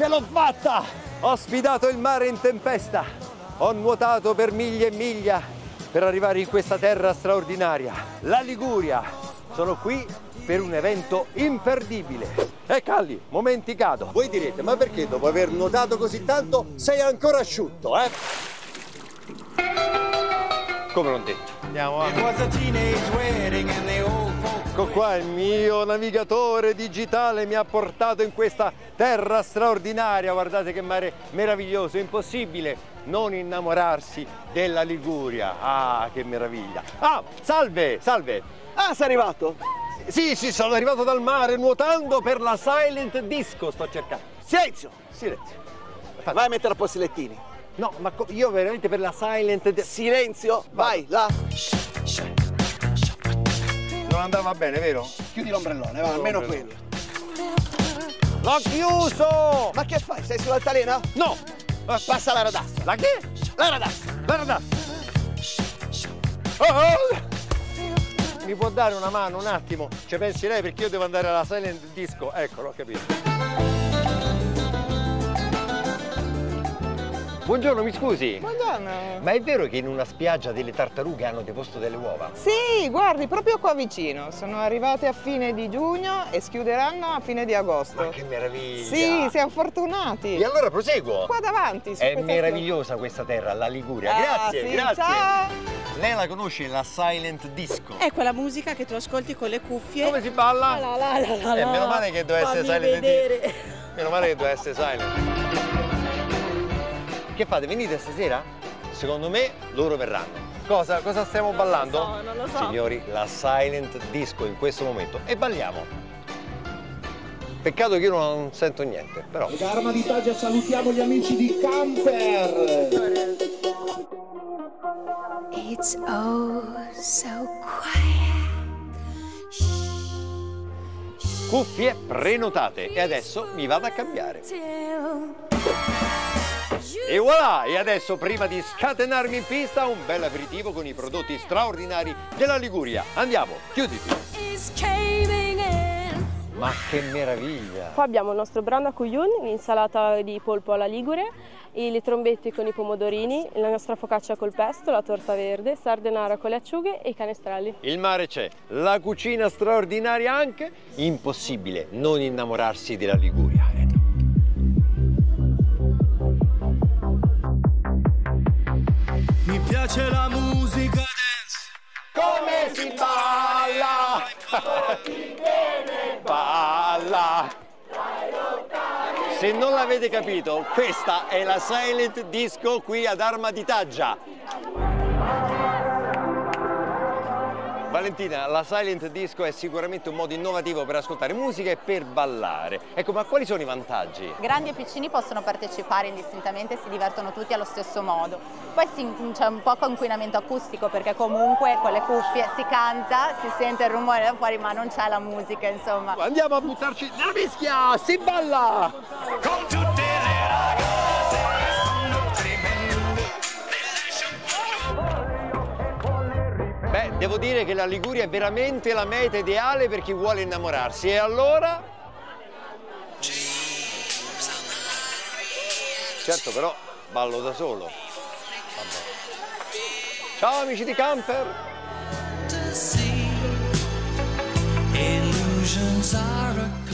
ce l'ho fatta! Ho sfidato il mare in tempesta, ho nuotato per miglia e miglia per arrivare in questa terra straordinaria, la Liguria. Sono qui per un evento imperdibile. E Calli, momenti cado. Voi direte, ma perché dopo aver nuotato così tanto sei ancora asciutto, eh? Come non detto. Andiamo avanti. Ecco qua il mio navigatore digitale mi ha portato in questa terra straordinaria. Guardate che mare meraviglioso, impossibile non innamorarsi della Liguria. Ah, che meraviglia. Ah, salve, salve. Ah, sei arrivato? Sì, sì, sono arrivato dal mare nuotando per la Silent Disco, sto cercando. Silenzio! Silenzio. Vai a mettere a posto i lettini. No, ma io veramente per la Silent Disco. Silenzio, vai, là. Non andava bene, vero? Chiudi l'ombrellone, va, almeno quello. L'ho chiuso! Ma che fai? Sei sull'altalena? No! Passa la radassa. La che? La radassa. Guarda! Oh, oh! Mi può dare una mano un attimo? Ci pensi lei perché io devo andare alla silent disco? Ecco, l'ho capito. Buongiorno, mi scusi. Buongiorno. Ma è vero che in una spiaggia delle tartarughe hanno deposto delle uova? Sì, guardi, proprio qua vicino. Sono arrivate a fine di giugno e schiuderanno a fine di agosto. Ma che meraviglia! Sì, siamo fortunati. E allora proseguo. Qua davanti. È meravigliosa questa terra, la Liguria. Ah, grazie, sì, grazie. ciao. Lei la conosce, la silent disco? È quella musica che tu ascolti con le cuffie. Come si balla? La la la la Eh, la. meno male che deve essere silent vedere. Meno male che deve essere silent. Che fate? Venite stasera? Secondo me loro verranno. Cosa, cosa stiamo ballando? so, non lo so. Signori, la silent disco in questo momento. E balliamo. Peccato che io non sento niente, però. Da Arma di Taggia salutiamo gli amici di Camper. It's oh so quiet. Cuffie prenotate e adesso mi vado a cambiare. E voilà! E adesso, prima di scatenarmi in pista, un bel aperitivo con i prodotti straordinari della Liguria. Andiamo, chiuditi! Ma che meraviglia! Qua abbiamo il nostro branda couillon, l'insalata di polpo alla ligure, i- le trombette con i pomodorini, la nostra focaccia col pesto, la torta verde, sardenara con le acciughe e i canestrelli. Il mare c'è, la cucina straordinaria anche. Impossibile non innamorarsi della Liguria. Piace la musica dance. Come si balla? Balla! Se non l'avete capito, questa è la Silent Disco qui ad Arma di Taggia. Valentina, la silent disco è sicuramente un modo innovativo per ascoltare musica e per ballare. Ecco, ma quali sono i vantaggi? Grandi e piccini possono partecipare indistintamente e si divertono tutti allo stesso modo. Poi c'è un poco inquinamento acustico perché comunque con le cuffie si canta, si sente il rumore da fuori ma non c'è la musica insomma. Andiamo a buttarci nella mischia, si balla! Con devo dire che la Liguria è veramente la meta ideale per chi vuole innamorarsi. E allora? Certo, però ballo da solo. Vabbè. Ciao amici di Camper! Illusions are a